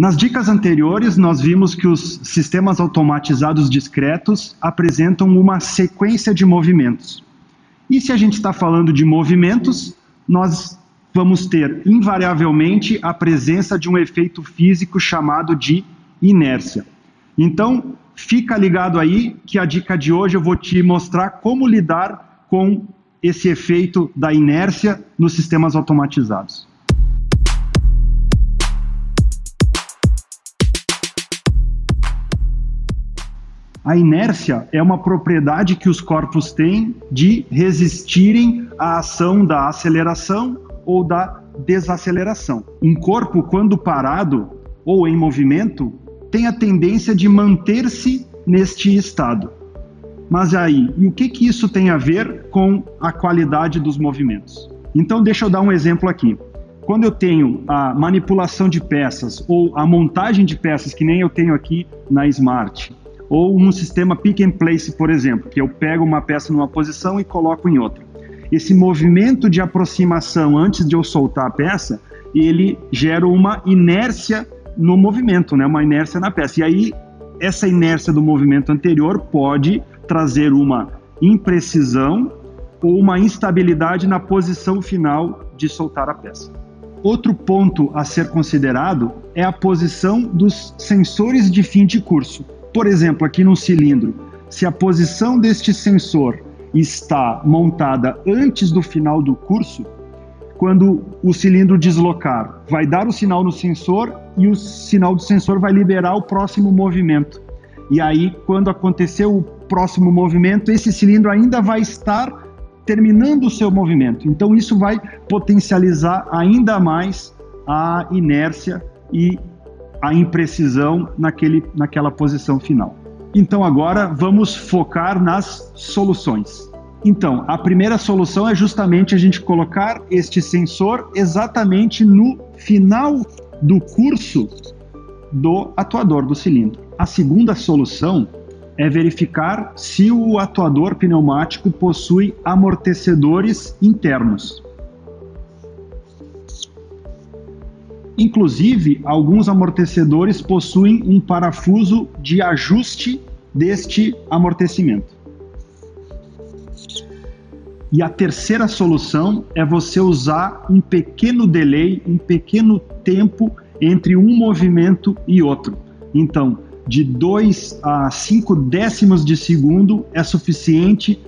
Nas dicas anteriores, nós vimos que os sistemas automatizados discretos apresentam uma sequência de movimentos. E se a gente está falando de movimentos, nós vamos ter invariavelmente a presença de um efeito físico chamado de inércia. Então, fica ligado aí que a dica de hoje eu vou te mostrar como lidar com esse efeito da inércia nos sistemas automatizados. A inércia é uma propriedade que os corpos têm de resistirem à ação da aceleração ou da desaceleração. Um corpo, quando parado ou em movimento, tem a tendência de manter-se neste estado. Mas aí, e o que, que isso tem a ver com a qualidade dos movimentos? Então, deixa eu dar um exemplo aqui. Quando eu tenho a manipulação de peças ou a montagem de peças, que nem eu tenho aqui na Smart, ou um sistema pick and place, por exemplo, que eu pego uma peça numa posição e coloco em outra. Esse movimento de aproximação antes de eu soltar a peça, ele gera uma inércia no movimento, né? uma inércia na peça. E aí, essa inércia do movimento anterior pode trazer uma imprecisão ou uma instabilidade na posição final de soltar a peça. Outro ponto a ser considerado é a posição dos sensores de fim de curso. Por exemplo, aqui no cilindro, se a posição deste sensor está montada antes do final do curso, quando o cilindro deslocar, vai dar o sinal no sensor e o sinal do sensor vai liberar o próximo movimento. E aí, quando acontecer o próximo movimento, esse cilindro ainda vai estar terminando o seu movimento. Então, isso vai potencializar ainda mais a inércia e a imprecisão naquele, naquela posição final. Então agora vamos focar nas soluções. Então, a primeira solução é justamente a gente colocar este sensor exatamente no final do curso do atuador do cilindro. A segunda solução é verificar se o atuador pneumático possui amortecedores internos. Inclusive, alguns amortecedores possuem um parafuso de ajuste deste amortecimento. E a terceira solução é você usar um pequeno delay, um pequeno tempo entre um movimento e outro. Então, de 2 a 5 décimos de segundo é suficiente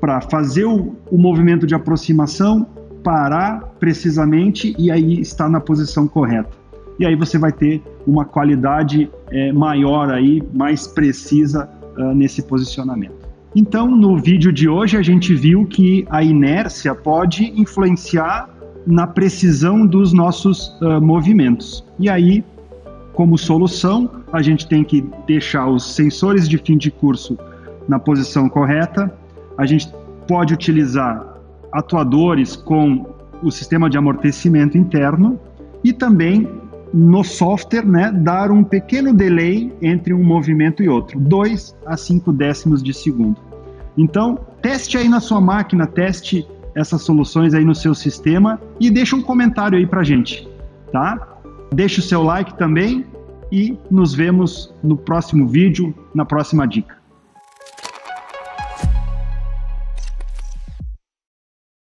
para fazer o, o movimento de aproximação parar precisamente e aí estar na posição correta. E aí você vai ter uma qualidade é, maior aí, mais precisa uh, nesse posicionamento. Então, no vídeo de hoje a gente viu que a inércia pode influenciar na precisão dos nossos uh, movimentos. E aí, como solução, a gente tem que deixar os sensores de fim de curso na posição correta. A gente pode utilizar atuadores com o sistema de amortecimento interno e também no software, né, dar um pequeno delay entre um movimento e outro, 2 a 5 décimos de segundo. Então, teste aí na sua máquina, teste essas soluções aí no seu sistema e deixa um comentário aí pra gente, tá? Deixa o seu like também e nos vemos no próximo vídeo, na próxima dica.